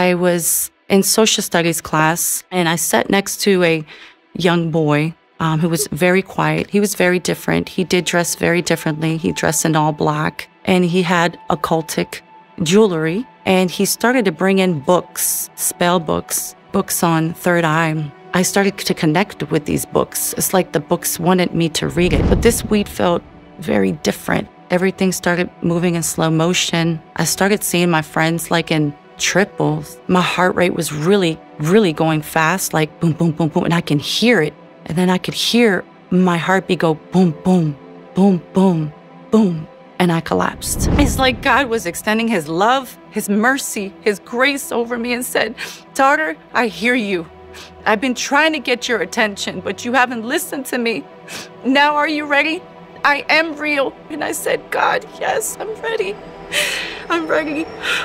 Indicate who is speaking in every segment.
Speaker 1: I was in social studies class and I sat next to a young boy um, who was very quiet. He was very different. He did dress very differently. He dressed in all black and he had occultic jewelry. And he started to bring in books, spell books, books on third eye. I started to connect with these books. It's like the books wanted me to read it. But this weed felt very different. Everything started moving in slow motion. I started seeing my friends like in triples. My heart rate was really, really going fast, like boom, boom, boom, boom. And I can hear it. And then I could hear my heartbeat go boom, boom, boom, boom, boom. And I collapsed. It's like God was extending his love, his mercy, his grace over me and said, Daughter, I hear you. I've been trying to get your attention, but you haven't listened to me. Now, are you ready? I am real. And I said, God, yes, I'm ready. I'm ready.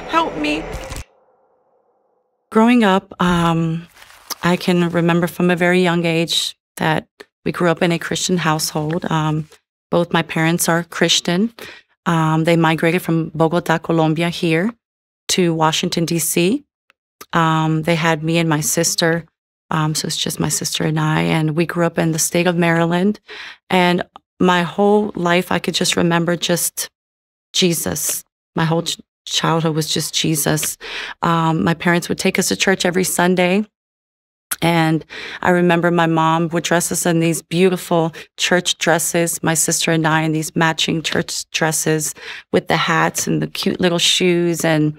Speaker 1: Help me. Growing up, um, I can remember from a very young age that we grew up in a Christian household. Um, both my parents are Christian. Um, they migrated from Bogota, Colombia, here to Washington, D.C. Um, they had me and my sister. Um, so it's just my sister and I. And we grew up in the state of Maryland. And my whole life, I could just remember just Jesus. My whole childhood was just Jesus. Um, my parents would take us to church every Sunday. And I remember my mom would dress us in these beautiful church dresses, my sister and I in these matching church dresses with the hats and the cute little shoes. And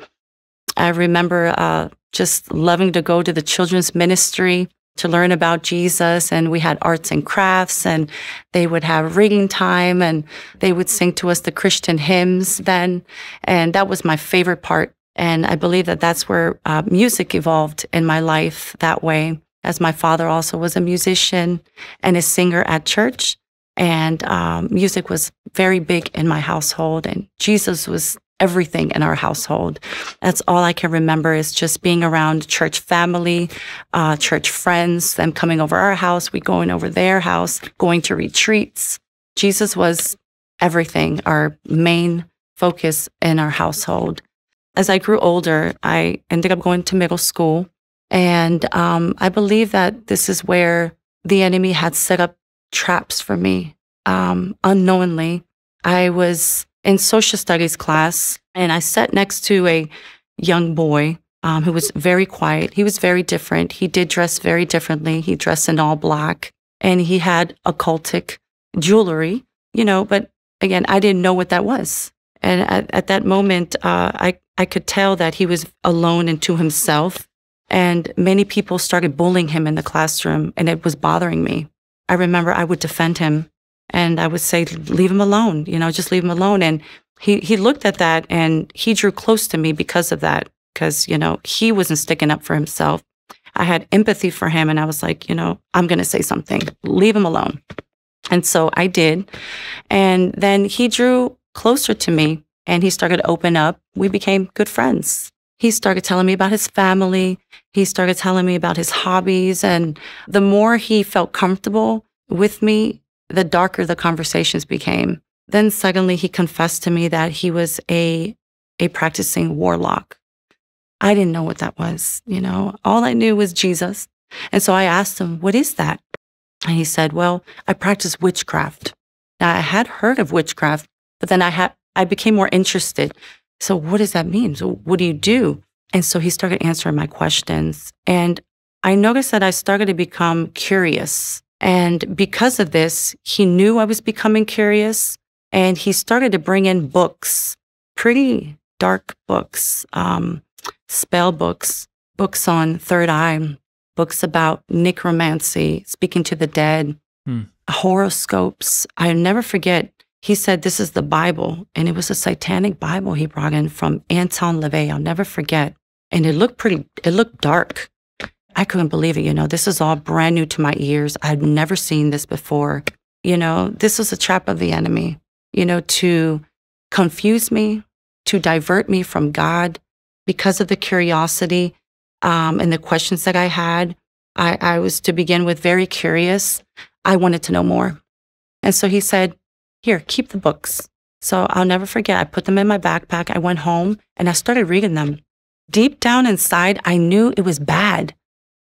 Speaker 1: I remember uh, just loving to go to the children's ministry to learn about Jesus. And we had arts and crafts, and they would have reading time, and they would sing to us the Christian hymns then. And that was my favorite part. And I believe that that's where uh, music evolved in my life that way, as my father also was a musician and a singer at church. And um, music was very big in my household, and Jesus was everything in our household. That's all I can remember is just being around church family, uh, church friends, them coming over our house, we going over their house, going to retreats. Jesus was everything, our main focus in our household. As I grew older, I ended up going to middle school. And um, I believe that this is where the enemy had set up traps for me um, unknowingly. I was in social studies class, and I sat next to a young boy um, who was very quiet. He was very different. He did dress very differently. He dressed in all black, and he had occultic jewelry, you know. But again, I didn't know what that was. And at, at that moment, uh, I I could tell that he was alone and to himself. And many people started bullying him in the classroom, and it was bothering me. I remember I would defend him and I would say, leave him alone, you know, just leave him alone. And he, he looked at that and he drew close to me because of that, because, you know, he wasn't sticking up for himself. I had empathy for him and I was like, you know, I'm going to say something, leave him alone. And so I did. And then he drew closer to me and he started to open up. We became good friends. He started telling me about his family. He started telling me about his hobbies. And the more he felt comfortable with me, the darker the conversations became. Then suddenly he confessed to me that he was a, a practicing warlock. I didn't know what that was, you know. All I knew was Jesus. And so I asked him, What is that? And he said, Well, I practice witchcraft. Now I had heard of witchcraft, but then I had I became more interested. So what does that mean? So what do you do? And so he started answering my questions. And I noticed that I started to become curious and because of this, he knew I was becoming curious and he started to bring in books, pretty dark books, um, spell books, books on third eye, books about necromancy, speaking to the dead, hmm. horoscopes. I never forget, he said, This is the Bible. And it was a satanic Bible he brought in from Anton LaVey. I'll never forget. And it looked pretty, it looked dark. I couldn't believe it. You know, this is all brand new to my ears. I'd never seen this before. You know, this was a trap of the enemy, you know, to confuse me, to divert me from God because of the curiosity um, and the questions that I had. I, I was to begin with very curious. I wanted to know more. And so he said, Here, keep the books. So I'll never forget. I put them in my backpack. I went home and I started reading them. deep down inside, I knew it was bad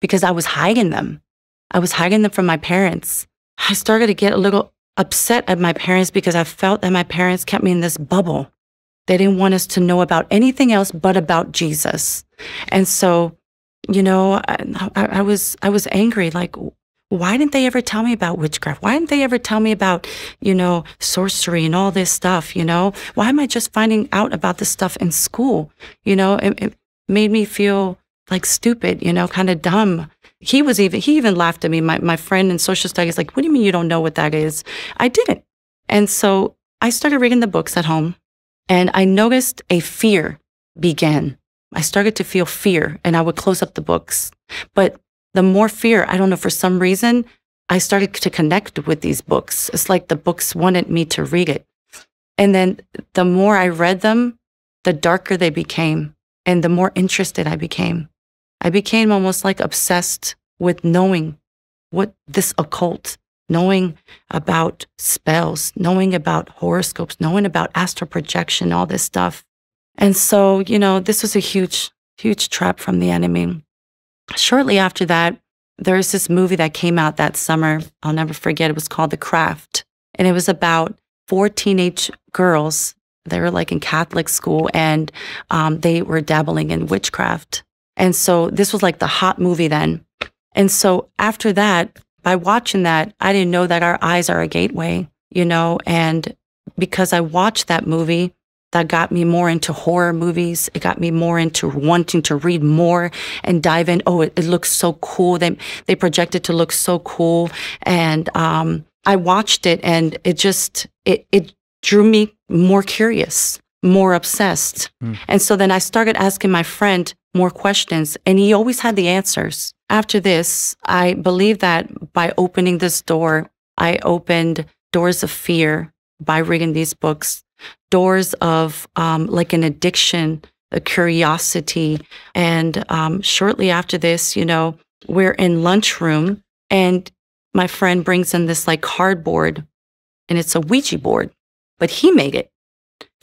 Speaker 1: because I was hiding them. I was hiding them from my parents. I started to get a little upset at my parents because I felt that my parents kept me in this bubble. They didn't want us to know about anything else but about Jesus. And so, you know, I, I, was I was angry. Like, why didn't they ever tell me about witchcraft? Why didn't they ever tell me about, you know, sorcery and all this stuff? You know, why am I just finding out about this stuff in school? You know, it, it made me feel like stupid. You know, kind of dumb he was even he even laughed at me. My my friend in social studies like, "What do you mean you don't know what that is?" I didn't, and so I started reading the books at home, and I noticed a fear began. I started to feel fear, and I would close up the books. But the more fear, I don't know for some reason, I started to connect with these books. It's like the books wanted me to read it, and then the more I read them, the darker they became, and the more interested I became. I became almost like obsessed with knowing what this occult, knowing about spells, knowing about horoscopes, knowing about astral projection, all this stuff. And so, you know, this was a huge, huge trap from the enemy. Shortly after that, there was this movie that came out that summer. I'll never forget. It was called The Craft. And it was about four teenage girls. They were like in Catholic school and um, they were dabbling in witchcraft. And so this was like the hot movie then. And so after that, by watching that, I didn't know that our eyes are a gateway, you know, and because I watched that movie, that got me more into horror movies. It got me more into wanting to read more and dive in. Oh, it, it looks so cool. They they project it to look so cool, and um, I watched it, and it just it it drew me more curious, more obsessed. Mm. And so then I started asking my friend, more questions, and he always had the answers. After this, I believe that by opening this door, I opened doors of fear by reading these books, doors of um, like an addiction, a curiosity. And um, shortly after this, you know, we're in lunchroom, and my friend brings in this like cardboard, and it's a Ouija board, but he made it.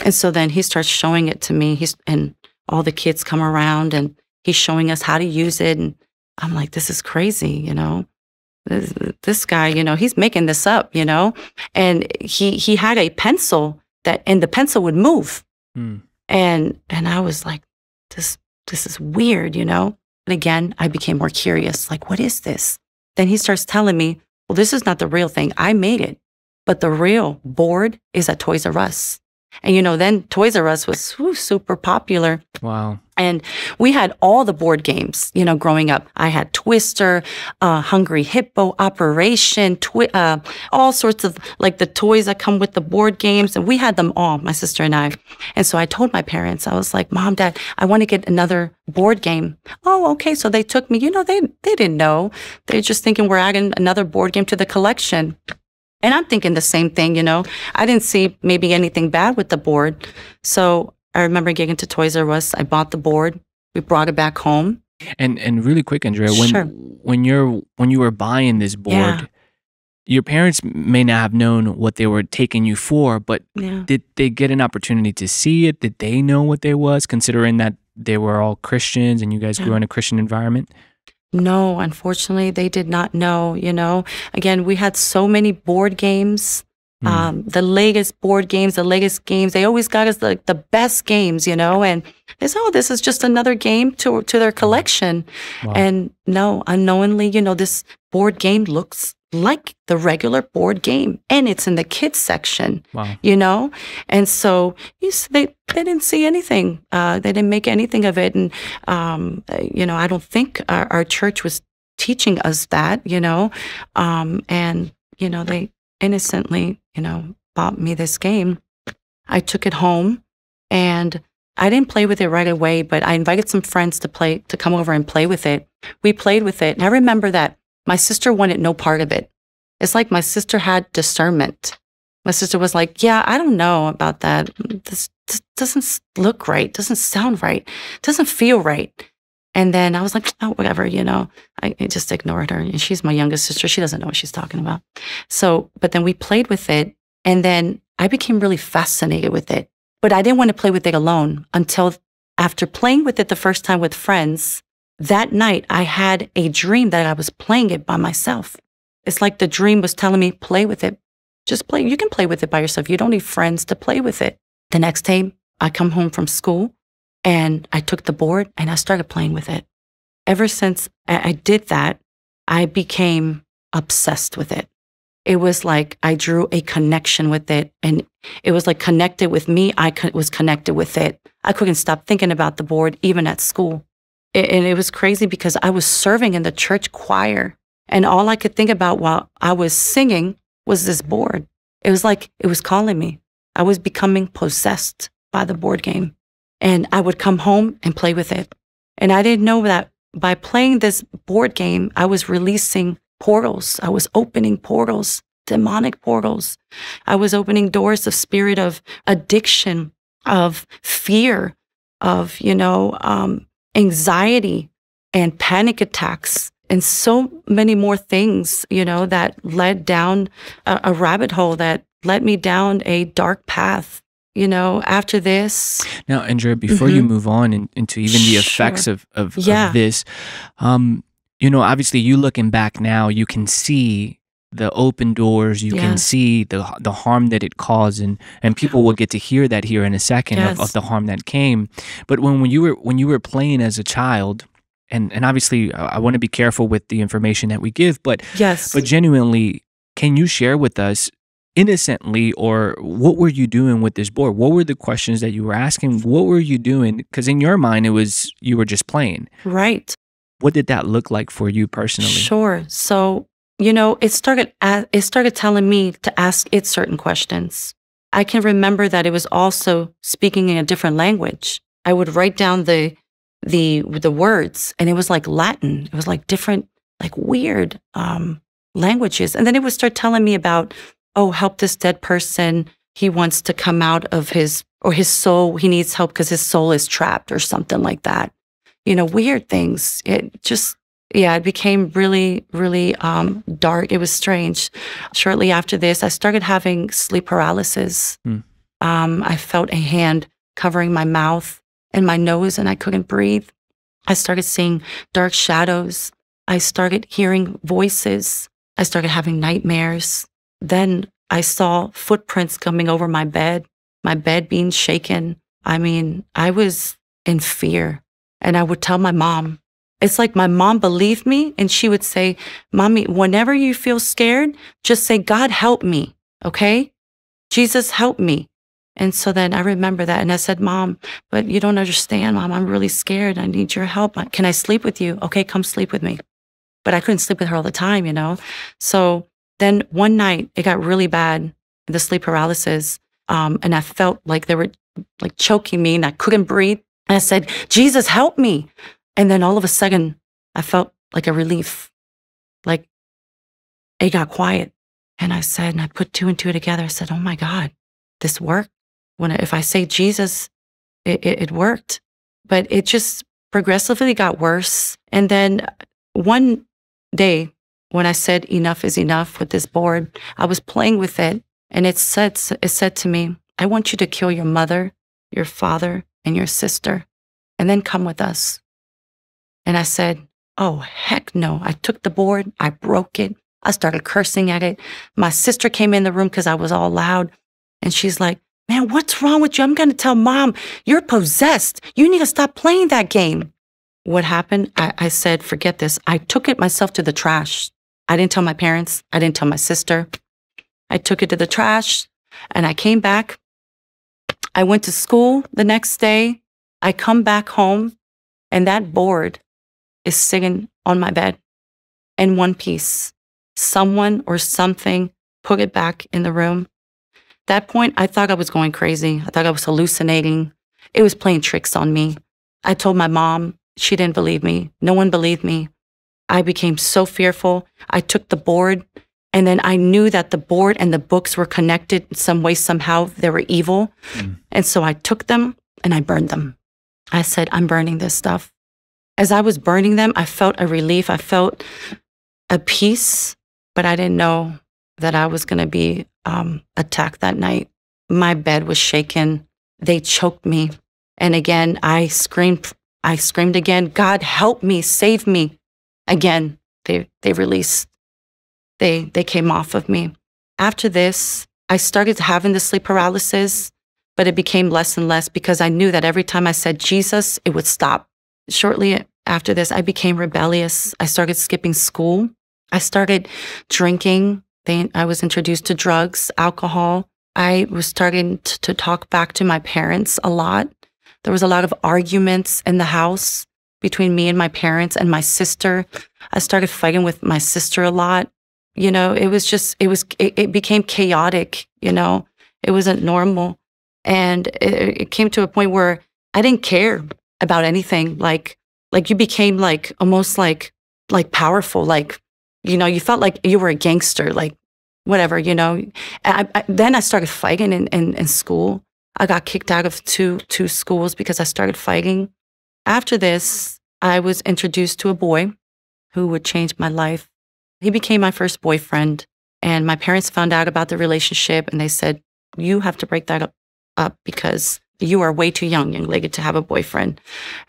Speaker 1: And so then he starts showing it to me. He's and all the kids come around and he's showing us how to use it. And I'm like, this is crazy, you know? This, this guy, you know, he's making this up, you know? And he he had a pencil that and the pencil would move. Mm. And and I was like, this this is weird, you know? And again, I became more curious, like, what is this? Then he starts telling me, well, this is not the real thing. I made it. But the real board is at Toys R Us. And you know, then Toys R Us was whew, super popular.
Speaker 2: Wow.
Speaker 1: And we had all the board games, you know, growing up. I had Twister, uh, Hungry Hippo, Operation, twi- uh, all sorts of like the toys that come with the board games. And we had them all, my sister and I. And so I told my parents, I was like, Mom, Dad, I want to get another board game. Oh, okay. So they took me, you know, they, they didn't know. They're just thinking we're adding another board game to the collection. And I'm thinking the same thing, you know. I didn't see maybe anything bad with the board. So I remember getting to Toys R Us. I bought the board. We brought it back home.
Speaker 2: And and really quick, Andrea, when
Speaker 1: sure.
Speaker 2: when you're when you were buying this board,
Speaker 1: yeah.
Speaker 2: your parents may not have known what they were taking you for, but
Speaker 1: yeah.
Speaker 2: did they get an opportunity to see it? Did they know what they was, considering that they were all Christians and you guys yeah. grew in a Christian environment?
Speaker 1: No, unfortunately, they did not know. You know, again, we had so many board games. Mm. Um, the latest board games, the latest games, they always got us the, the best games, you know, and they said, oh, this is just another game to, to their collection. Wow. And no, unknowingly, you know, this board game looks like the regular board game and it's in the kids section
Speaker 2: wow.
Speaker 1: you know and so they they didn't see anything uh, they didn't make anything of it and um, you know i don't think our, our, church was teaching us that you know um, and you know they innocently you know bought me this game i took it home and I didn't play with it right away, but I invited some friends to play to come over and play with it. We played with it. And I remember that my sister wanted no part of it. It's like my sister had discernment. My sister was like, Yeah, I don't know about that. This, doesn't look right, doesn't sound right, doesn't feel right. And then I was like, Oh, whatever, you know, I, I just ignored her. And she's my youngest sister. She doesn't know what she's talking about. So, but then we played with it. And then I became really fascinated with it. But I didn't want to play with it alone until after playing with it the first time with friends, that night I had a dream that I was playing it by myself. It's like the dream was telling me, play with it. Just play. You can play with it by yourself. You don't need friends to play with it. The next day, I come home from school and I took the board and I started playing with it. Ever since I did that, I became obsessed with it. It was like I drew a connection with it and it was like connected with me. I was connected with it. I couldn't stop thinking about the board, even at school. And it was crazy because I was serving in the church choir and all I could think about while I was singing was this board. It was like it was calling me. I was becoming possessed by the board game. And I would come home and play with it. And I didn't know that by playing this board game, I was releasing portals. I was opening portals, demonic portals. I was opening doors of spirit of addiction, of fear, of, you know, um, anxiety and panic attacks and so many more things, you know, that led down a, a rabbit hole that led me down a dark path you know, after this.
Speaker 2: Now, Andrea, before mm-hmm. you move on in, into even the effects sure. of, of, yeah. of, this, um, you know, obviously you looking back now, you can see the open doors, you can see the the harm that it caused and, and people will get to hear that here in a second yes. of, of the harm that came. But when, when you were when you were playing as a child, and and obviously uh, I want to be careful with the information that we give, but
Speaker 1: yes,
Speaker 2: but genuinely, can you share with us innocently or what were you doing with this board? What were the questions that you were asking? What were you doing? Because in your mind, it was you were just playing,
Speaker 1: right?
Speaker 2: What did that look like for you personally?
Speaker 1: Sure. So you know, it started it started telling me to ask it certain questions. I can remember that it was also speaking in a different language. I would write down the the the words and it was like latin. It was like different like weird um languages. And then it would start telling me about oh help this dead person. He wants to come out of his or his soul. He needs help because his soul is trapped or something like that. You know weird things. It just yeah it became really really um dark it was strange shortly after this i started having sleep paralysis mm. um i felt a hand covering my mouth and my nose and I couldn't breathe. I started seeing dark shadows. I started hearing voices. I started having nightmares. Then I saw footprints coming over my bed, my bed being shaken. I mean, I was in fear. And I would tell my mom, it's like my mom believed me and she would say, Mommy, whenever you feel scared, just say, God, help me. Okay? Jesus, help me. And so then I remember that. And I said, Mom, but you don't understand, Mom. I'm really scared. I need your help. Can I sleep with you? Okay, come sleep with me. But I couldn't sleep with her all the time, you know? So then one night it got really bad, the sleep paralysis. Um, and I felt like they were like choking me and I couldn't breathe. And I said, Jesus, help me. And then all of a sudden I felt like a relief, like it got quiet. And I said, and I put two and two together. I said, oh my God, this worked when if I say Jesus, it, it, it worked, but it just progressively got worse. And then one day when I said enough is enough with this board, I was playing with it and it said, it said to me, I want you to kill your mother, your father, and your sister, and then come with us. And I said, Oh, heck no. I took the board, I broke it, I started cursing at it. My sister came in the room because I was all loud, and she's like, Man, what's wrong with you? I'm going to tell mom, you're possessed. You need to stop playing that game. What happened? I, I said, forget this. I took it myself to the trash. I didn't tell my parents. I didn't tell my sister. I took it to the trash and I came back. I went to school the next day. I come back home and that board is sitting on my bed in one piece. Someone or something put it back in the room that point, I thought I was going crazy. I thought I was hallucinating. It was playing tricks on me. I told my mom. She didn't believe me. No one believed me. I became so fearful. I took the board and then I knew that the board and the books were connected in some way, somehow they were evil. Mm. And so I took them and I burned them. I said, I'm burning this stuff. As I was burning them, I felt a relief. I felt a peace, but I didn't know that I was going to be um, attacked that night. My bed was shaken. They choked me. And again, I screamed, I screamed again, God help me, save me. Again, they they released, they they came off of me. After this, I started having the sleep paralysis, but it became less and less because I knew that every time I said Jesus, it would stop. Shortly after this, I became rebellious. I started skipping school. I started drinking. They, I was introduced to drugs, alcohol. I was starting to, talk back to my parents a lot. There was a lot of arguments in the house between me and my parents and my sister. I started fighting with my sister a lot. You know, it was just, it was, it, it became chaotic, you know, it wasn't normal. And it, it came to a point where I didn't care about anything. Like, like you became like almost like, like powerful, like, you know, you felt like you were a gangster, like whatever, you know. I, I, then I started fighting in, in, in school. I got kicked out of two, two schools because I started fighting. After this, I was introduced to a boy who would change my life. He became my first boyfriend. And my parents found out about the relationship and they said, You have to break that up, up because you are way too young, young lady, to have a boyfriend.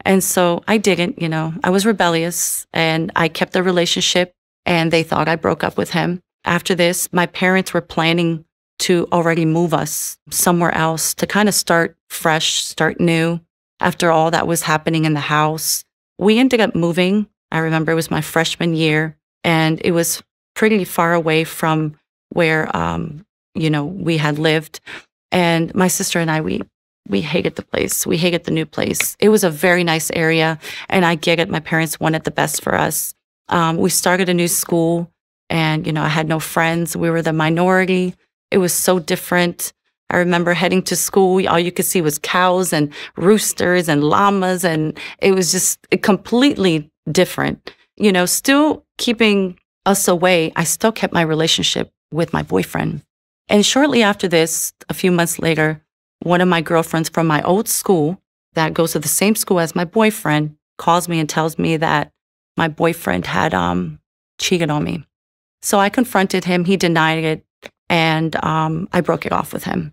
Speaker 1: And so I didn't, you know, I was rebellious and I kept the relationship and they thought I broke up with him. After this, my parents were planning to already move us somewhere else to kind of start fresh, start new after all that was happening in the house. We ended up moving. I remember it was my freshman year and it was pretty far away from where, um, you know, we had lived. And my sister and I, we, we hated the place. We hated the new place. It was a very nice area. And I get it. My parents wanted the best for us. Um, we started a new school and, you know, I had no friends. We were the minority. It was so different. I remember heading to school, all you could see was cows and roosters and llamas. And it was just completely different. You know, still keeping us away, I still kept my relationship with my boyfriend. And shortly after this, a few months later, one of my girlfriends from my old school that goes to the same school as my boyfriend calls me and tells me that my boyfriend had um, cheated on me. So I confronted him. He denied it. And um, I broke it off with him.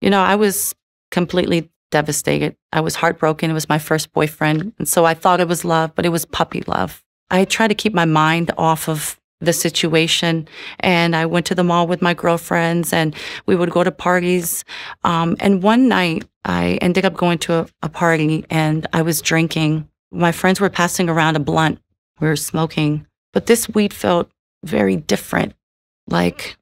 Speaker 1: You know, I was completely devastated. I was heartbroken. It was my first boyfriend. And so I thought it was love, but it was puppy love. I tried to keep my mind off of the situation. And I went to the mall with my girlfriends and we would go to parties. Um, and one night I ended up going to a, a party and I was drinking. My friends were passing around a blunt. We were smoking, but this weed felt very different. Like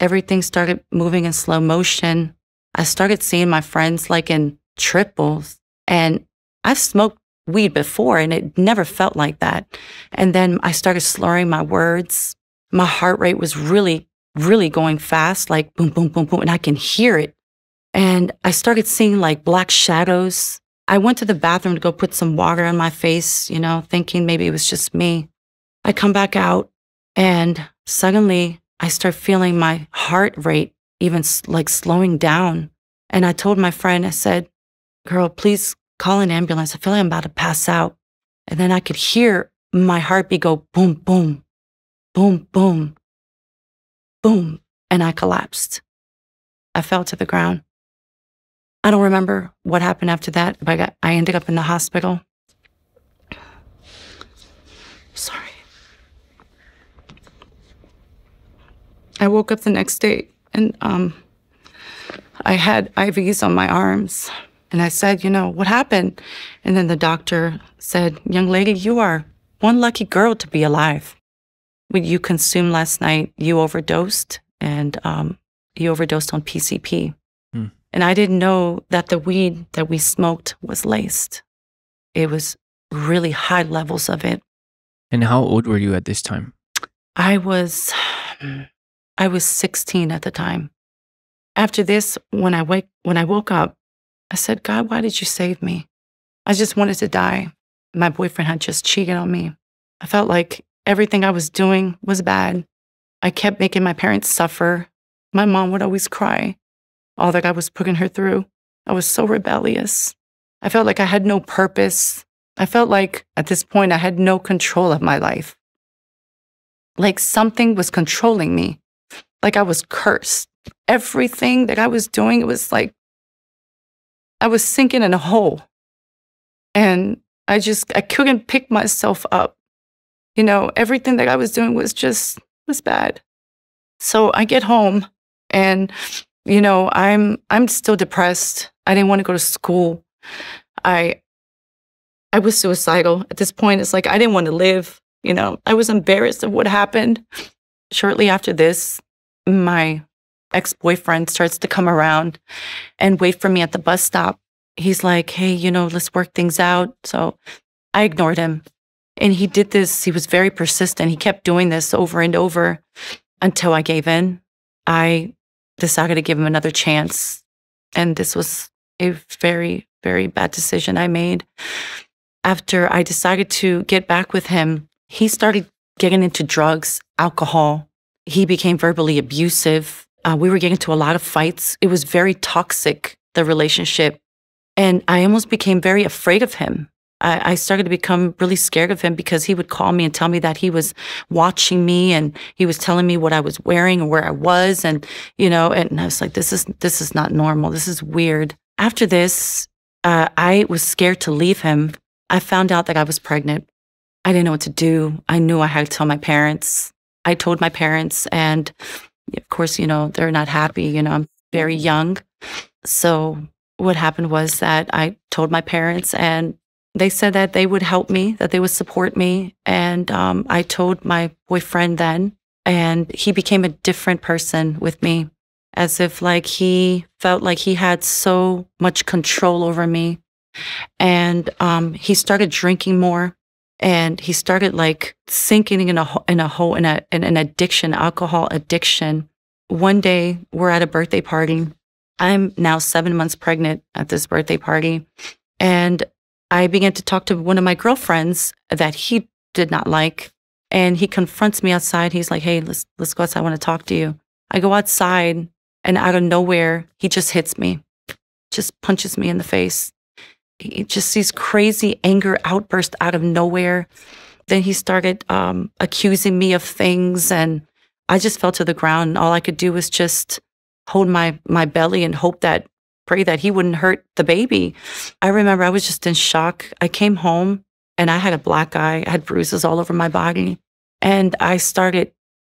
Speaker 1: everything started moving in slow motion. I started seeing my friends like in triples. And I've smoked weed before and it never felt like that. And then I started slurring my words. My heart rate was really, really going fast, like boom, boom, boom, boom. And I can hear it. And I started seeing like black shadows. I went to the bathroom to go put some water on my face, you know, thinking maybe it was just me. I come back out and suddenly I start feeling my heart rate even like slowing down. And I told my friend, I said, girl, please call an ambulance. I feel like I'm about to pass out. And then I could hear my heartbeat go boom, boom, boom, boom, boom. And I collapsed. I fell to the ground. I don't remember what happened after that, but I, got, I ended up in the hospital. Sorry. I woke up the next day and um, I had IVs on my arms. And I said, you know, what happened? And then the doctor said, young lady, you are one lucky girl to be alive. What you consumed last night, you overdosed and um, you overdosed on PCP. Hmm. And I didn't know that the weed that we smoked was laced. It was really high levels of it.
Speaker 2: And how old were you at this time?
Speaker 1: I was I was 16 at the time. After this, when I wake, when I woke up, I said, God, why did you save me? I just wanted to die. My boyfriend had just cheated on me. I felt like everything I was doing was bad. I kept making my parents suffer. My mom would always cry, all that I was putting her through. I was so rebellious. I felt like I had no purpose. I felt like at this point I had no control of my life. Like something was controlling me like I was cursed. Everything that I was doing, it was like I was sinking in a hole. And I just, I couldn't pick myself up. You know, everything that I was doing was just, was bad. So I get home and, you know, I'm, I'm still depressed. I didn't want to go to school. I, I was suicidal at this point. It's like I didn't want to live. You know, I was embarrassed of what happened. Shortly after this, my ex boyfriend starts to come around and wait for me at the bus stop. He's like, hey, you know, let's work things out. So I ignored him. And he did this, he was very persistent. He kept doing this over and over until I gave in. I decided to give him another chance. And this was a very, very bad decision I made. After I decided to get back with him, he started getting into drugs, alcohol. He became verbally abusive. Uh, we were getting into a lot of fights. It was very toxic, the relationship. And I almost became very afraid of him. I, I, started to become really scared of him because he would call me and tell me that he was watching me and he was telling me what I was wearing and where I was. And, you know, and I was like, this is, this is not normal. This is weird. After this, uh, I was scared to leave him. I found out that I was pregnant. I didn't know what to do. I knew I had to tell my parents. I told my parents, and of course, you know, they're not happy. You know, I'm very young. So, what happened was that I told my parents, and they said that they would help me, that they would support me. And um, I told my boyfriend then, and he became a different person with me, as if like he felt like he had so much control over me. And um, he started drinking more and he started like sinking in a in a hole in a in an addiction, alcohol addiction. One day we're at a birthday party. I'm now seven months pregnant at this birthday party, and I began to talk to one of my girlfriends that he did not like, and he confronts me outside. He's like, "Hey, let's let's go outside. I want to talk to you." I go outside, and out of nowhere, he just hits me, just punches me in the face just these crazy anger outbursts out of nowhere. Then he started um, accusing me of things, and I just fell to the ground. And all I could do was just hold my my belly and hope that pray that he wouldn't hurt the baby. I remember I was just in shock. I came home and I had a black eye. I had bruises all over my body, and I started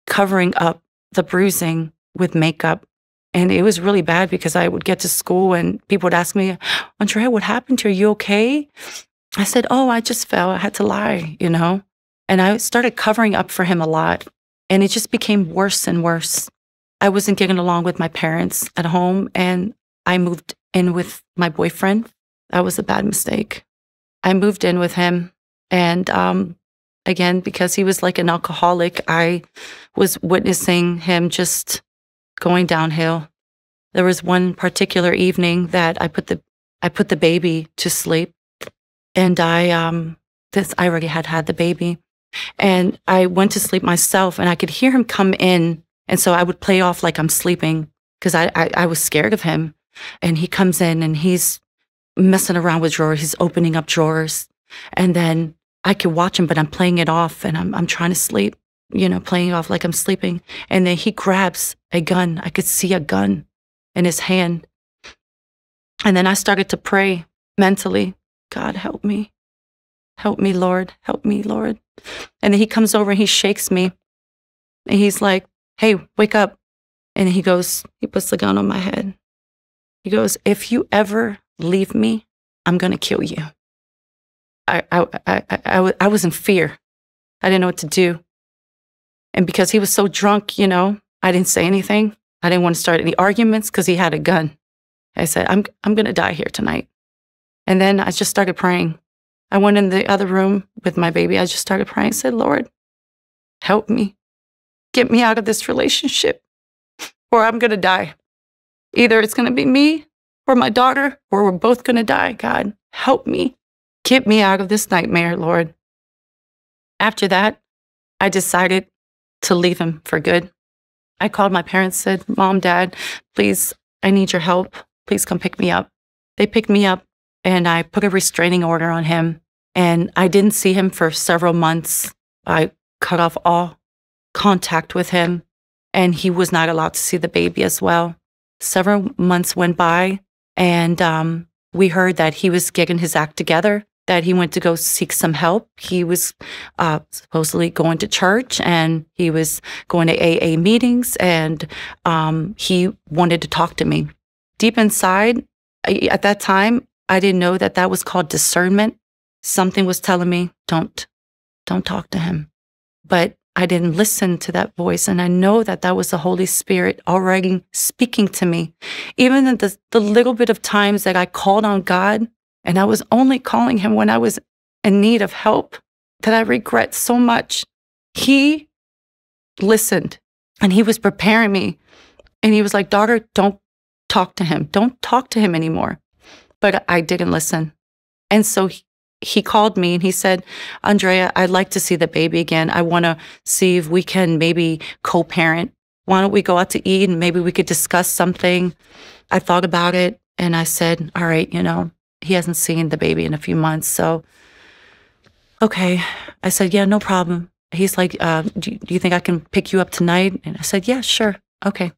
Speaker 1: covering up the bruising with makeup. And it was really bad because I would get to school and people would ask me, Andrea, what happened to you? Are you okay? I said, Oh, I just fell. I had to lie, you know? And I started covering up for him a lot. And it just became worse and worse. I wasn't getting along with my parents at home and I moved in with my boyfriend. That was a bad mistake. I moved in with him. And um, again, because he was like an alcoholic, I was witnessing him just going downhill. There was one particular evening that I put the I put the baby to sleep, and I um this I already had had the baby, and I went to sleep myself, and I could hear him come in, and so I would play off like I'm sleeping because I, I I was scared of him, and he comes in and he's messing around with drawers, he's opening up drawers, and then I could watch him, but I'm playing it off, and I'm I'm trying to sleep, you know, playing off like I'm sleeping. And then he grabs a gun. I could see a gun in his hand. And then I started to pray mentally God, help me. Help me, Lord. Help me, Lord. And then he comes over and he shakes me. And he's like, Hey, wake up. And he goes, He puts the gun on my head. He goes, If you ever leave me, I'm going to kill you. I, I, I, I, I was in fear. I didn't know what to do. And because he was so drunk, you know, I didn't say anything. I didn't want to start any arguments because he had a gun. I said, I'm, I'm going to die here tonight. And then I just started praying. I went in the other room with my baby. I just started praying. I said, Lord, help me. Get me out of this relationship or I'm going to die. Either it's going to be me or my daughter, or we're both going to die. God, help me. Get me out of this nightmare, Lord. After that, I decided to leave him for good. I called my parents, said, Mom, Dad, please, I need your help. Please come pick me up. They picked me up and I put a restraining order on him. And I didn't see him for several months. I cut off all contact with him, and he was not allowed to see the baby as well. Several months went by, and um, we heard that he was getting his act together, that he went to go seek some help. He was uh, supposedly going to church and he was going to AA meetings and um, he wanted to talk to me. Deep inside, I, at that time, I didn't know that that was called discernment. Something was telling me, don't, don't talk to him. But I didn't listen to that voice. And I know that that was the Holy Spirit already speaking to me. Even in the, the little bit of times that I called on God, and I was only calling him when I was in need of help that I regret so much. He listened and he was preparing me. And he was like, Daughter, don't talk to him. Don't talk to him anymore. But I didn't listen. And so he, he called me and he said, Andrea, I'd like to see the baby again. I want to see if we can maybe co parent. Why don't we go out to eat and maybe we could discuss something? I thought about it and I said, All right, you know, he hasn't seen the baby in a few months. So, okay. I said, Yeah, no problem. He's like, uh, do, do, you think I can pick you up tonight? And I said, Yeah, sure. Okay.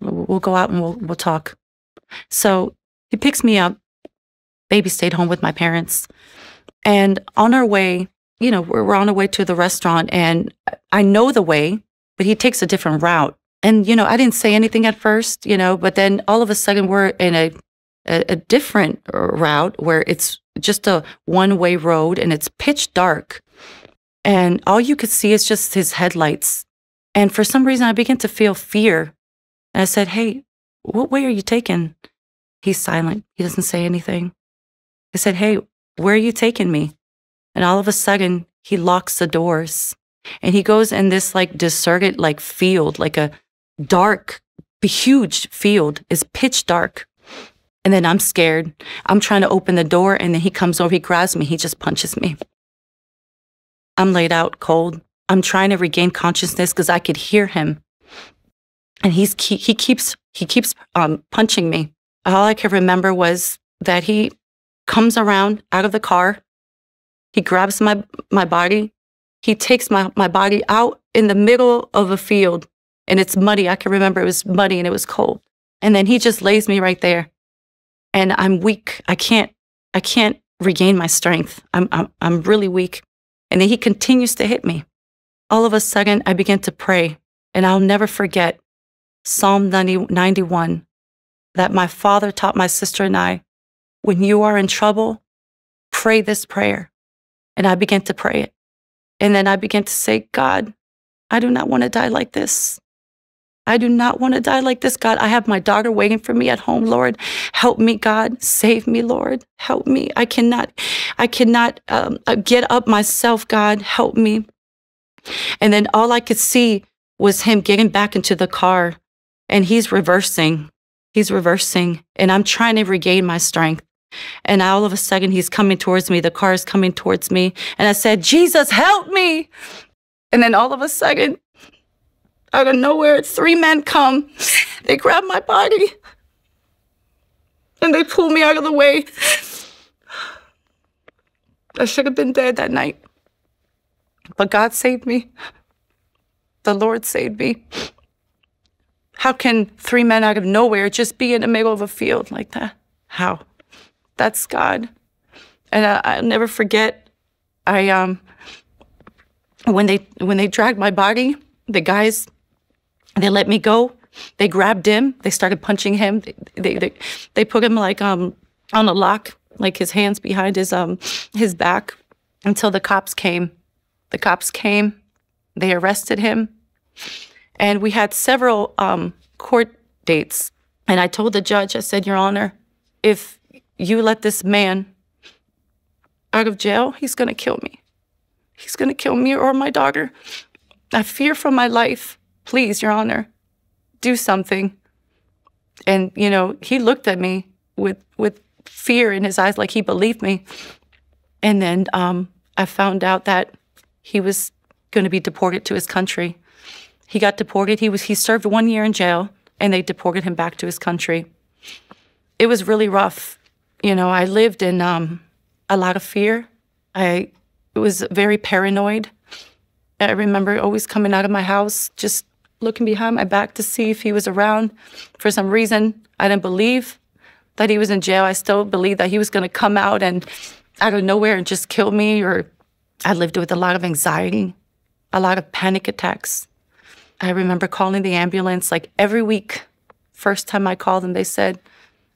Speaker 1: We'll, go out and we'll, we'll talk. So he picks me up. Baby stayed home with my parents. And on our way, you know, we're, we're on our way to the restaurant and I know the way, but he takes a different route. And, you know, I didn't say anything at first, you know, but then all of a sudden we're in a, a, a different route where it's just a one way road and it's pitch dark. And all you could see is just his headlights. And for some reason, I began to feel fear. And I said, Hey, what way are you taking? He's silent. He doesn't say anything. I said, Hey, where are you taking me? And all of a sudden, he locks the doors and he goes in this like deserted like field, like a dark, huge field is pitch dark. And then I'm scared. I'm trying to open the door and then he comes over, he grabs me, he just punches me. I'm laid out cold. I'm trying to regain consciousness because I could hear him. And he's he, he keeps he keeps um, punching me. All I can remember was that he comes around out of the car. He grabs my, my body. He takes my, my body out in the middle of a field and it's muddy. I can remember it was muddy and it was cold. And then he just lays me right there. And I'm weak. I can't, I can't regain my strength. I'm, I'm, I'm really weak. And then he continues to hit me. All of a sudden, I begin to pray. And I'll never forget Psalm 90, 91 that my father taught my sister and I when you are in trouble, pray this prayer. And I began to pray it. And then I began to say, God, I do not want to die like this. I do not want to die like this, God. I have my daughter waiting for me at home, Lord. Help me, God. Save me, Lord. Help me. I cannot, I cannot um, uh, get up myself, God. Help me. And then all I could see was him getting back into the car and he's reversing. He's reversing. And I'm trying to regain my strength. And all of a sudden, he's coming towards me. The car is coming towards me. And I said, Jesus, help me. And then all of a sudden, out of nowhere, three men come. They grab my body and they pull me out of the way. I should have been dead that night. But God saved me. The Lord saved me. How can three men out of nowhere just be in the middle of a field like that? How? That's God. And I, will never forget. I um when they when they dragged my body, the guys they let me go. They grabbed him. They started punching him. They they they, they put him like um on a lock, like his hands behind his um his back, until the cops came. The cops came. They arrested him, and we had several um, court dates. And I told the judge, I said, Your Honor, if you let this man out of jail, he's going to kill me. He's going to kill me or my daughter. I fear for my life. Please, Your Honor, do something. And, you know, he looked at me with, with fear in his eyes, like he believed me. And then um, I found out that he was going to be deported to his country. He got deported. He was he served one year in jail, and they deported him back to his country. It was really rough you know, I lived in um, a lot of fear. I was very paranoid. I remember always coming out of my house, just looking behind my back to see if he was around. For some reason, I didn't believe that he was in jail. I still believed that he was going to come out and out of nowhere and just kill me. Or I lived with a lot of anxiety, a lot of panic attacks. I remember calling the ambulance like every week. First time I called them, they said,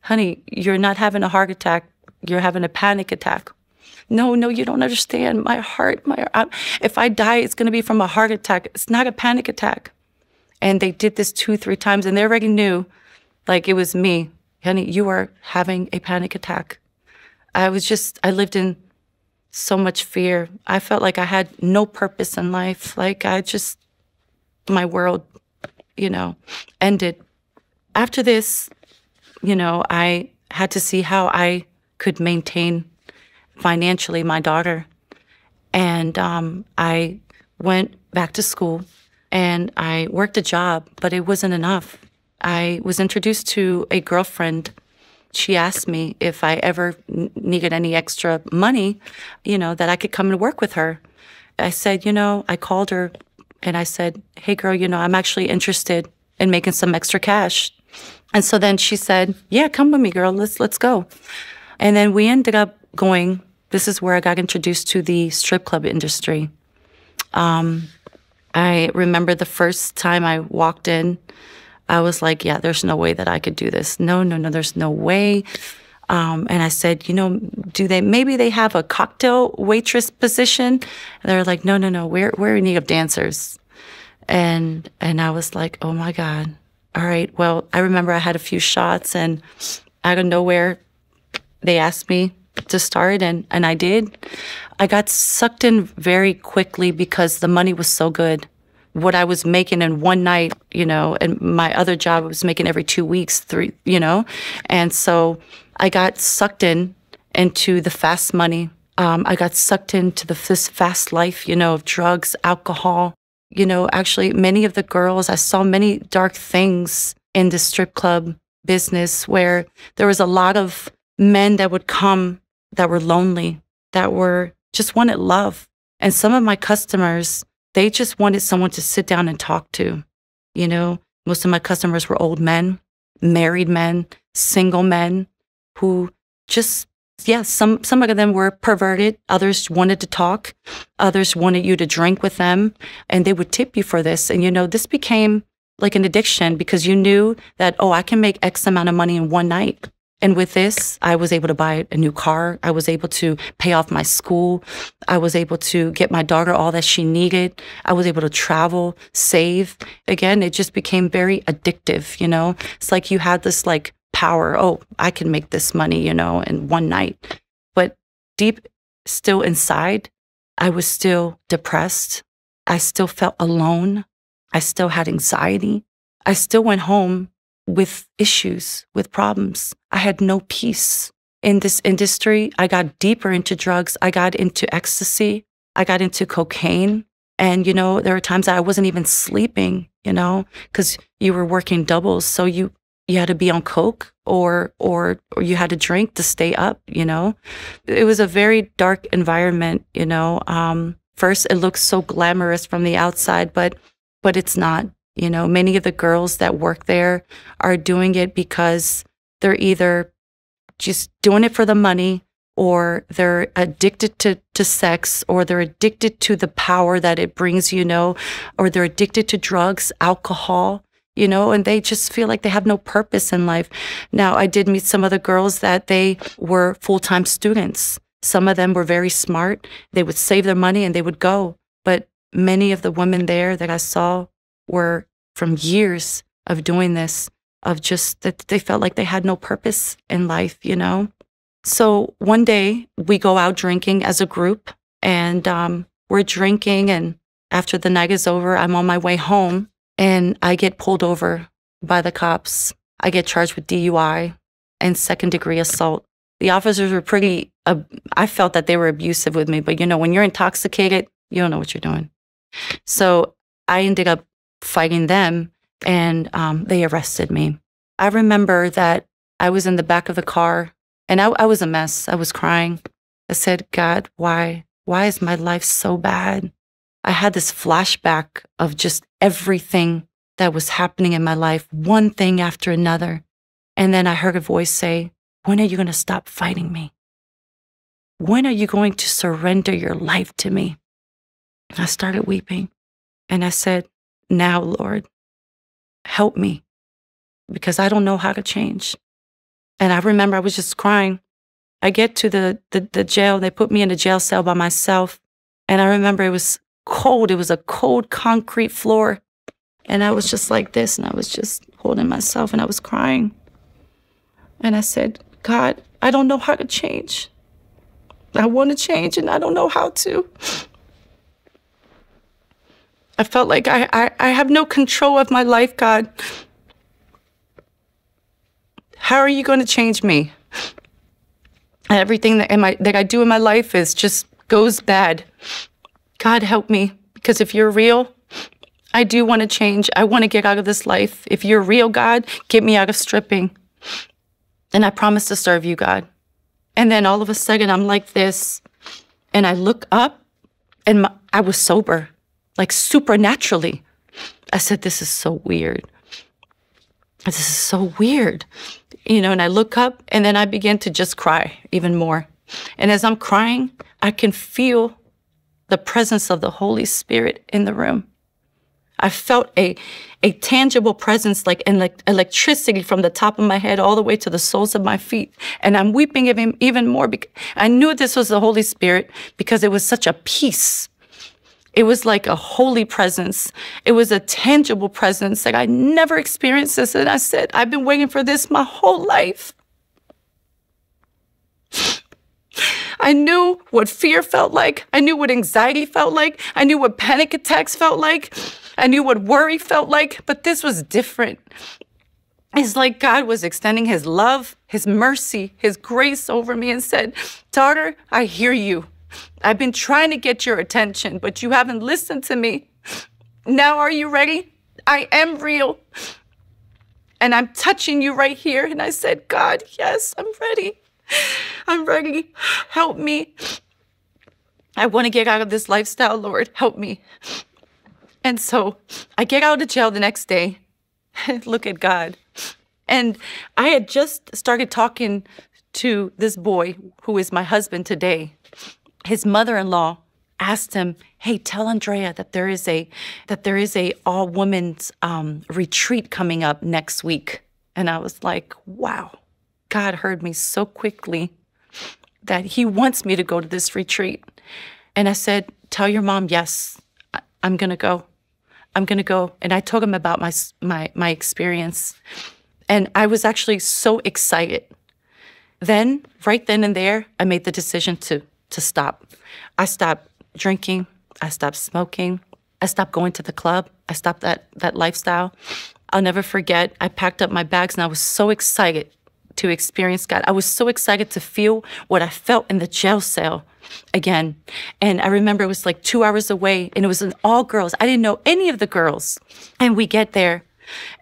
Speaker 1: honey, you're not having a heart attack. You're having a panic attack. No, no, you don't understand. My heart, my I, if I die, it's going to be from a heart attack. It's not a panic attack. And they did this two, three times, and they already knew, like it was me, honey. You are having a panic attack. I was just, I lived in so much fear. I felt like I had no purpose in life. Like I just, my world, you know, ended. After this, you know, I had to see how I could maintain financially my daughter. And um, I went back to school and I worked a job, but it wasn't enough. I was introduced to a girlfriend. She asked me if I ever needed any extra money, you know, that I could come and work with her. I said, you know, I called her and I said, hey, girl, you know, I'm actually interested in making some extra cash. And so then she said, yeah, come with me, girl. Let's, let's go. And then we ended up going this is where I got introduced to the strip club industry. Um, I remember the first time I walked in, I was like, yeah, there's no way that I could do this. No, no, no, there's no way. Um, and I said, you know, do they maybe they have a cocktail waitress position? And they're like, no, no, no, we're we're in need of dancers. And and I was like, oh my God. All right. Well, I remember I had a few shots and out of nowhere they asked me to start and and I did. I got sucked in very quickly because the money was so good. What I was making in one night, you know, and my other job was making every 2 weeks, 3, you know. And so I got sucked in into the fast money. Um, I got sucked into the this fast life, you know, of drugs, alcohol. You know, actually, many of the girls, I saw many dark things in the strip club business where there was a lot of men that would come that were lonely, that were just wanted love. And some of my customers, they just wanted someone to sit down and talk to. You know, most of my customers were old men, married men, single men who just yeah, some some of them were perverted. Others wanted to talk. Others wanted you to drink with them, and they would tip you for this. And you know, this became like an addiction because you knew that oh, I can make X amount of money in one night. And with this, I was able to buy a new car. I was able to pay off my school. I was able to get my daughter all that she needed. I was able to travel, save. Again, it just became very addictive, you know? It's like you had this like power. Oh, I can make this money, you know, in one night. But deep still inside, I was still depressed. I still felt alone. I still had anxiety. I still went home with issues, with problems. I had no peace in this industry. I got deeper into drugs. I got into ecstasy. I got into cocaine. And, you know, there were times I wasn't even sleeping, you know, because you were working doubles. So you, you had to be on coke or, or, or you had to drink to stay up, you know. It was a very dark environment, you know. Um, first, it looks so glamorous from the outside, but, but it's not. You know, many of the girls that work there are doing it because they're either just doing it for the money or they're addicted to, to sex or they're addicted to the power that it brings, you know, or they're addicted to drugs, alcohol, you know, and they just feel like they have no purpose in life. Now, I did meet some of the girls that they were full time students. Some of them were very smart. They would save their money and they would go. But many of the women there that I saw were from years of doing this, of just that they felt like they had no purpose in life, you know? So one day we go out drinking as a group and um, we're drinking. And after the night is over, I'm on my way home and I get pulled over by the cops. I get charged with DUI and second degree assault. The officers were pretty, uh, I felt that they were abusive with me, but you know, when you're intoxicated, you don't know what you're doing. So I ended up fighting them and um, they arrested me. I remember that I was in the back of the car and I, I was a mess. I was crying. I said, God, why? Why is my life so bad? I had this flashback of just everything that was happening in my life, one thing after another. And then I heard a voice say, When are you going to stop fighting me? when are you going to surrender your life to me? I started weeping and I said, Now, Lord, help me because I don't know how to change. And I remember I was just crying. I get to the, the, the jail, they put me in a jail cell by myself. And I remember it was cold. It was a cold concrete floor. And I was just like this, and I was just holding myself and I was crying. And I said, God, I don't know how to change. I want to change and I don't know how to. I felt like I, I, I have no control of my life, God. How are you going to change me? Everything that, my, that I do in my life is just goes bad. God help me, because if you're real, I do want to change. I want to get out of this life. If you're real, God, get me out of stripping. And I promise to serve you, God. And then all of a sudden, I'm like this, and I look up, and my, I was sober, like supernaturally. I said, This is so weird. This is so weird. You know, and I look up, and then I begin to just cry even more. And as I'm crying, I can feel the presence of the Holy Spirit in the room. I felt a, a tangible presence, like an electricity from the top of my head all the way to the soles of my feet. And I'm weeping even, even more because I knew this was the Holy Spirit because it was such a peace. It was like a holy presence. It was a tangible presence. Like I never experienced this. And I said, I've been waiting for this my whole life. I knew what fear felt like. I knew what anxiety felt like. I knew what panic attacks felt like. I knew what worry felt like, but this was different. It's like God was extending his love, his mercy, his grace over me and said, Daughter, I hear you. I've been trying to get your attention, but you haven't listened to me. Now, are you ready? I am real. And I'm touching you right here. And I said, God, yes, I'm ready. I'm ready. Help me. I want to get out of this lifestyle, Lord. Help me. And so I get out of jail the next day. Look at God. And I had just started talking to this boy who is my husband today. His mother-in-law asked him, "Hey, tell Andrea that there is a that there is a all women's um, retreat coming up next week." And I was like, "Wow, God heard me so quickly that He wants me to go to this retreat." And I said, "Tell your mom, yes, I'm gonna go." I'm going to go. And I told him about my, my, my experience. And I was actually so excited. Then, right then and there, I made the decision to, to stop. I stopped drinking. I stopped smoking. I stopped going to the club. I stopped that, that lifestyle. I'll never forget, I packed up my bags and I was so excited to experience God. I was so excited to feel what I felt in the jail cell again. And I remember it was like two hours away and it was an all girls. I didn't know any of the girls. And we get there.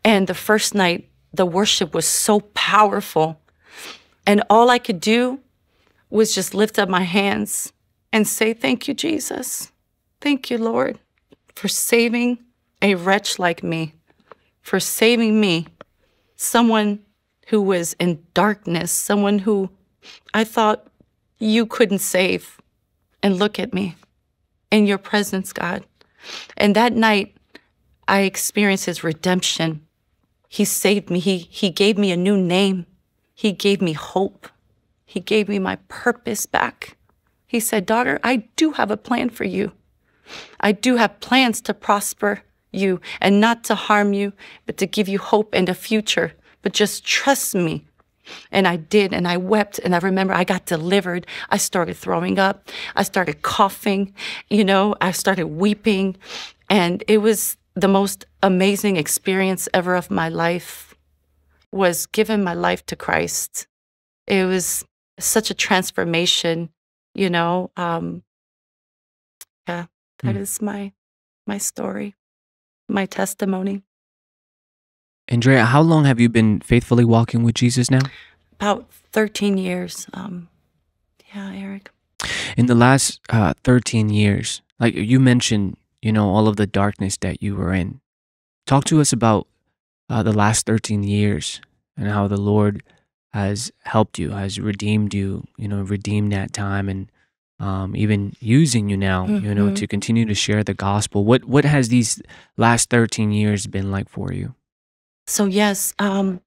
Speaker 1: And the first night, the worship was so powerful. And all I could do was just lift up my hands and say, Thank you, Jesus. Thank you, Lord, for saving a wretch like me, for saving me, someone who was in darkness, someone who I thought you couldn't save. And look at me in your presence, God. And that night, I experienced his redemption. He saved me. He, he gave me a new name. He gave me hope. He gave me my purpose back. He said, Daughter, I do have a plan for you. I do have plans to prosper you and not to harm you, but to give you hope and a future. But just trust me and I did, and I wept. And I remember I got delivered. I started throwing up. I started coughing. You know, I started weeping. And it was the most amazing experience ever of my life was giving my life to Christ. It was such a transformation, you know. Um, yeah, that mm. is my my story, my testimony.
Speaker 2: Andrea, how long have you been faithfully walking with Jesus now?
Speaker 1: About 13 years. Um, yeah, Eric.
Speaker 2: In the last uh, 13 years, like you mentioned, you know, all of the darkness that you were in. Talk to us about uh, the last 13 years and how the Lord has helped you, has redeemed you, you know, redeemed that time and um, even using you now, mm-hmm. you know, mm-hmm. to continue to share the gospel. What what has these last 13 years been like for you?
Speaker 1: So yes, um,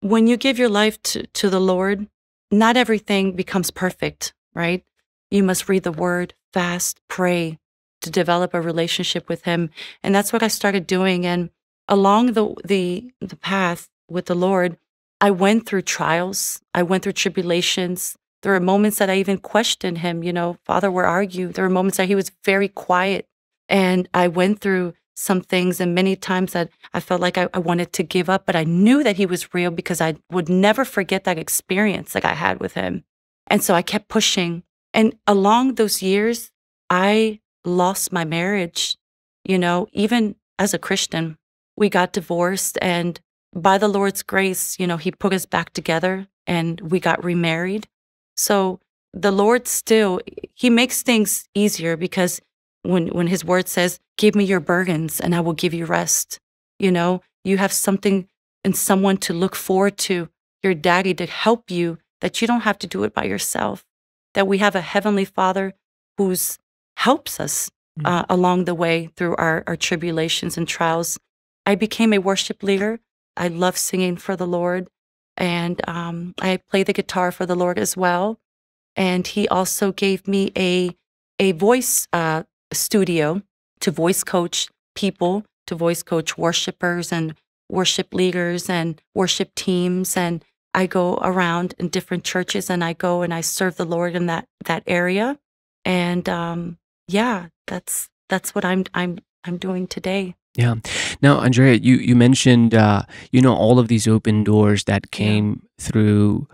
Speaker 1: when you give your life to, to the Lord, not everything becomes perfect, right? You must read the word, fast, pray to develop a relationship with him. And that's what I started doing. And along the the the path with the Lord, I went through trials, I went through tribulations. There were moments that I even questioned him, you know, Father, where are you? There were moments that he was very quiet. And I went through some things and many times that I felt like I, I, wanted to give up, but I knew that he was real because I would never forget that experience that I had with him. And so I kept pushing. And along those years, I lost my marriage. You know, even as a Christian, we got divorced and by the Lord's grace, you know, he put us back together and we got remarried. So the Lord still, he makes things easier because when when his word says, "Give me your burdens and I will give you rest." You know, you have something and someone to look forward to, your daddy to help you that you don't have to do it by yourself. That we have a heavenly Father who's helps us mm. uh, along the way through our, our tribulations and trials. I became a worship leader. I love singing for the Lord, and um, I play the guitar for the Lord as well. And He also gave me a a voice uh, studio to voice coach people, to voice coach worshipers and worship leaders and worship teams. And I go around in different churches and I go and I serve the Lord in that that area. And um, yeah, that's that's what I'm I'm I'm doing today.
Speaker 2: Yeah. Now, Andrea, you you mentioned uh, you know all of these open doors that came through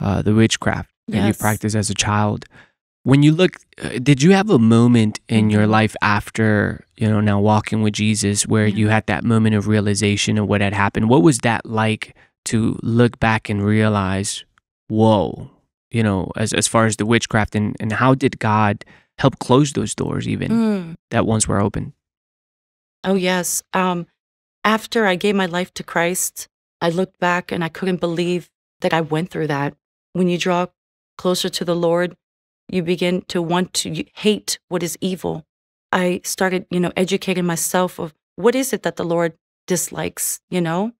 Speaker 2: uh, the witchcraft that yes. you practiced as a child when you look uh, did you have a moment in your mm-hmm. life after you know now walking with jesus where yeah. you had that moment of realization of what had happened what was that like to look back and realize whoa you know as, as far as the witchcraft and, and how did god help close those doors even mm. that once were open
Speaker 1: oh yes um after i gave my life to christ i looked back and i couldn't believe that i went through that when you draw closer to the lord you begin to want to hate what is evil. I started, you know, educating myself of what is it that the Lord dislikes, you know?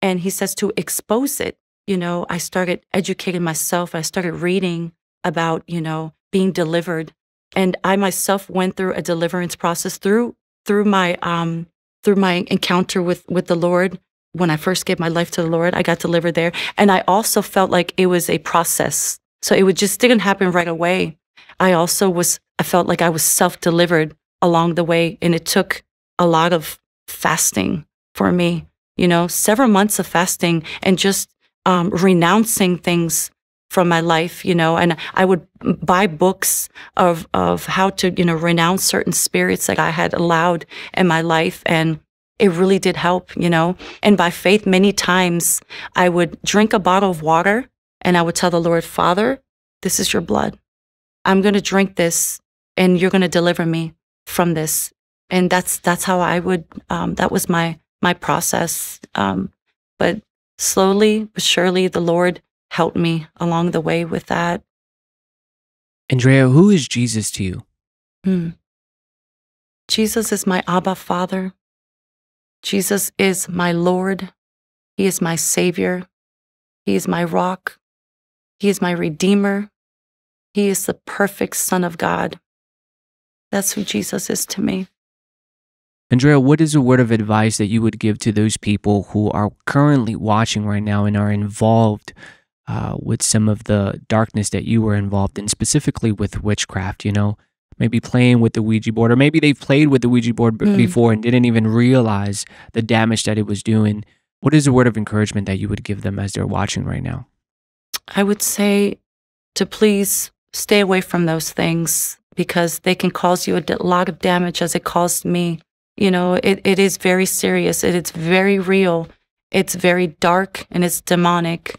Speaker 1: And he says to expose it. You know, I started educating myself. I started reading about, you know, being delivered. And I myself went through a deliverance process through through my um through my encounter with with the Lord when I first gave my life to the Lord. I got delivered there. And I also felt like it was a process so it would just didn't happen right away. I also was, I felt like I was self delivered along the way. And it took a lot of fasting for me, you know, several months of fasting and just um, renouncing things from my life, you know, and I would buy books of, of how to, you know, renounce certain spirits that I had allowed in my life. And it really did help, you know. And by faith, many times I would drink a bottle of water and I would tell the Lord, Father, this is your blood. I'm going to drink this and you're going to deliver me from this. And that's, that's how I would, um, that was my, my process. Um, but slowly but surely the Lord helped me along the way with that.
Speaker 2: Andrea, who is Jesus to you? Hmm.
Speaker 1: Jesus is my Abba Father. Jesus is my Lord. He is my Savior. He is my rock. He is my Redeemer. He is the perfect Son of God. That's who Jesus is to me.
Speaker 2: Andrea, what is a word of advice that you would give to those people who are currently watching right now and are involved uh, with some of the darkness that you were involved in, specifically with witchcraft? You know, maybe playing with the Ouija board, or maybe they've played with the Ouija board mm. before and didn't even realize the damage that it was doing. What is a word of encouragement that you would give them as they're watching right now?
Speaker 1: I would say to please stay away from those things because they can cause you a lot of damage as it caused me. You know, it, it is very serious. It, it's very real. It's very dark and it's demonic.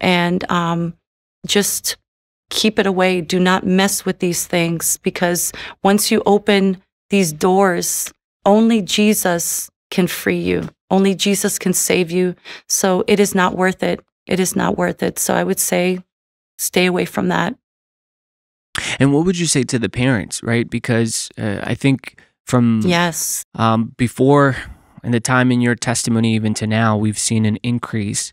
Speaker 1: And um, just keep it away. Do not mess with these things because once you open these doors, only Jesus can free you. Only Jesus can save you. So it is not worth it. it is not worth it. So I would say stay away from that.
Speaker 2: And what would you say to the parents, right? Because uh, I think from
Speaker 1: yes
Speaker 2: um, before and the time in your testimony even to now, we've seen an increase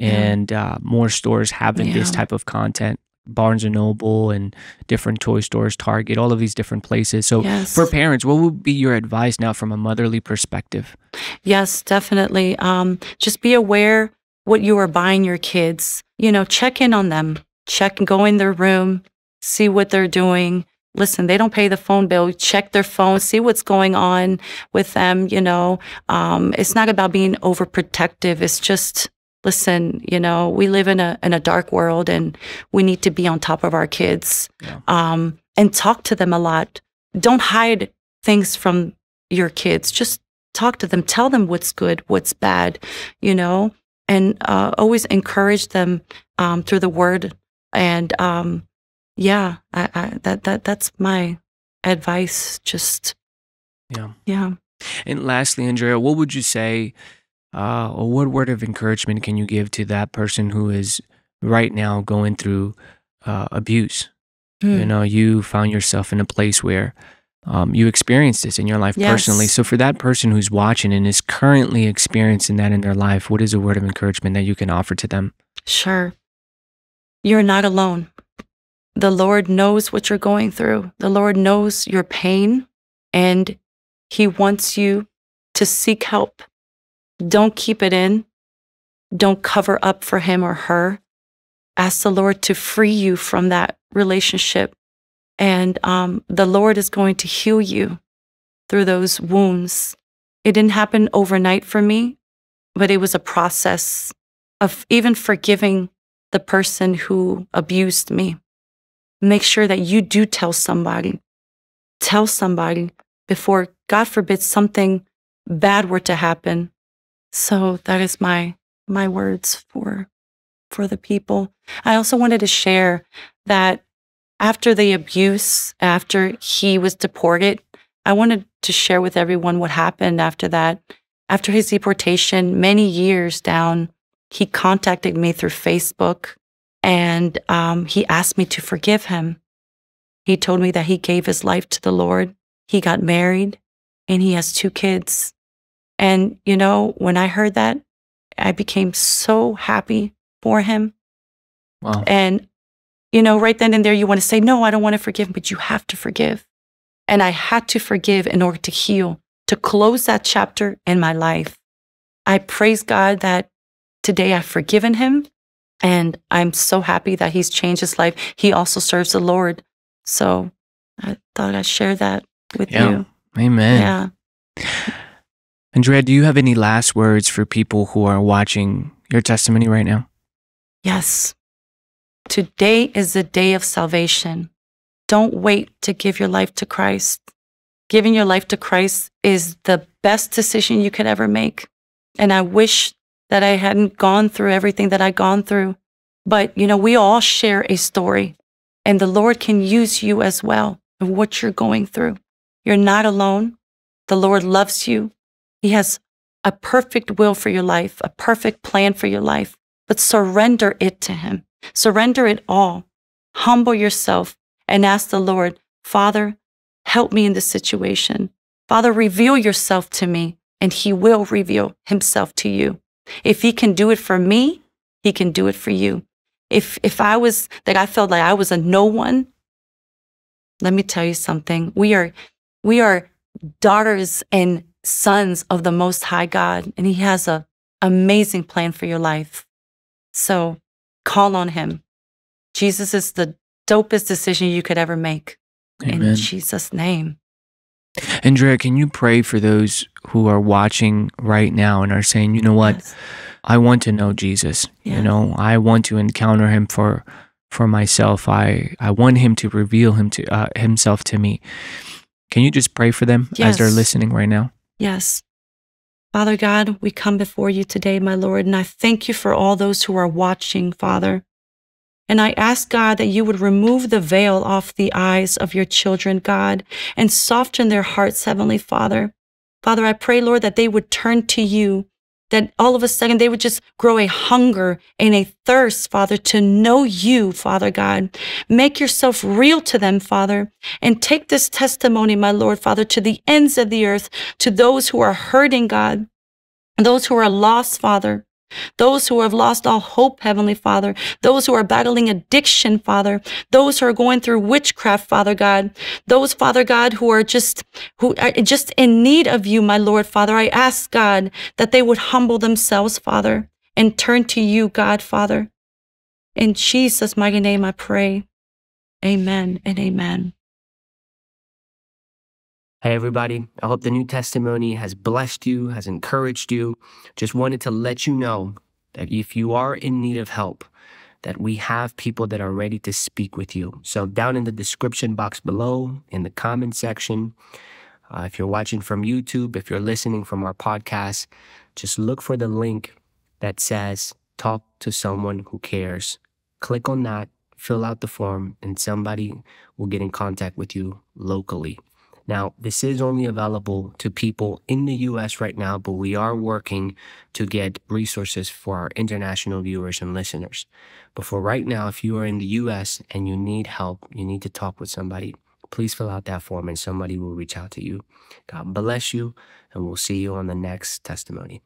Speaker 2: and uh, more stores having yeah. this type of content. Barnes and Noble and different toy stores, Target, all of these different places. So, yes. for parents, what would be your advice now from a motherly perspective?
Speaker 1: Yes, definitely. Um, just be aware what you are buying your kids. You know, check in on them. Check, go in their room, see what they're doing. Listen, they don't pay the phone bill. Check their phone, see what's going on with them. You know, um, it's not about being overprotective. It's just listen, you know, we live in a in a dark world, and we need to be on top of our kids yeah. um, and talk to them a lot. Don't hide things from your kids. Just talk to them. Tell them what's good, what's bad. You know, and uh, always encourage them um, through the word. And um, yeah, I, I, that that that's my advice. Just
Speaker 2: yeah,
Speaker 1: yeah.
Speaker 2: And lastly, Andrea, what would you say uh, or what word of encouragement can you give to that person who is right now going through uh, abuse? Mm. You hmm. know, you found yourself in a place where um, you experienced this in your life yes. personally. So, for that person who's watching and is currently experiencing that in their life, what is a word of encouragement that you can offer to them?
Speaker 1: Sure. You're not alone. The Lord knows what you're going through, the Lord knows your pain, and He wants you to seek help don't keep it in. Don't cover up for him or her. Ask the Lord to free you from that relationship. And um, the Lord is going to heal you through those wounds. It didn't happen overnight for me, but it was a process of even forgiving the person who abused me. Make sure that you do tell somebody. Tell somebody before, God forbid, something bad were to happen so that is my my words for for the people. I also wanted to share that after the abuse, after he was deported, I wanted to share with everyone what happened after that. After his deportation, many years down, he contacted me through Facebook and um, he asked me to forgive him. He told me that he gave his life to the Lord. He got married and he has two kids. And, you know, when I heard that, I became so happy for him.
Speaker 2: Wow.
Speaker 1: And, you know, right then and there, you want to say, no, I don't want to forgive, but you have to forgive. And I had to forgive in order to heal, to close that chapter in my life. I praise God that today I've forgiven him. And I'm so happy that he's changed his life. He also serves the Lord. So I thought I'd share that with
Speaker 2: yeah.
Speaker 1: you.
Speaker 2: Amen. Yeah. Andrea, do you have any last words for people who are watching your testimony right now?
Speaker 1: Yes. Today is the day of salvation. Don't wait to give your life to Christ. Giving your life to Christ is the best decision you could ever make. And I wish that I hadn't gone through everything that I've gone through. But, you know, we all share a story, and the Lord can use you as well of what you're going through. You're not alone. The Lord loves you. He has a perfect will for your life, a perfect plan for your life, but surrender it to Him. Surrender it all. Humble yourself and ask the Lord, Father, help me in this situation. Father, reveal yourself to me, and He will reveal Himself to you. If He can do it for me, He can do it for you. If, if I was, that I felt like I was a no one, let me tell you something. We are, we are daughters and sons of the Most High God, and He has an amazing plan for your life. So call on Him. Jesus is the dopest decision you could ever make. Amen. In Jesus' name.
Speaker 2: Andrea, can you pray for those who are watching right now and are saying, you know what? Yes. I want to know Jesus. Yes. You know, I want to encounter him for for myself. I I want him to reveal him to uh, himself to me. Can you just pray for them yes. as they're listening right now?
Speaker 1: Yes. Father God, we come before you today, my Lord, and I thank you for all those who are watching, Father. And I ask God that you would remove the veil off the eyes of your children, God, and soften their hearts, Heavenly Father. Father, I pray, Lord, that they would turn to you that all of a sudden they would just grow a hunger and a thirst, Father, to know you, Father God. Make yourself real to them, Father, and take this testimony, my Lord, Father, to the ends of the earth, to those who are hurting, God, those who are lost, Father. Those who have lost all hope, Heavenly Father. Those who are battling addiction, Father. Those who are going through witchcraft, Father God. Those, Father God, who are just, who are just in need of you, my Lord, Father. I ask, God, that they would humble themselves, Father, and turn to you, God, Father. In Jesus' mighty name I pray. Amen and amen.
Speaker 3: Hey, everybody. I hope the new testimony has blessed you, has encouraged you. Just wanted to let you know that if you are in need of help, that we have people that are ready to speak with you. So, down in the description box below, in the comment section, uh, if you're watching from YouTube, if you're listening from our podcast, just look for the link that says talk to someone who cares. Click on that, fill out the form, and somebody will get in contact with you locally. Now, this is only available to people in the US right now, but we are working to get resources for our international viewers and listeners. But for right now, if you are in the US and you need help, you need to talk with somebody, please fill out that form and somebody will reach out to you. God bless you, and we'll see you on the next testimony.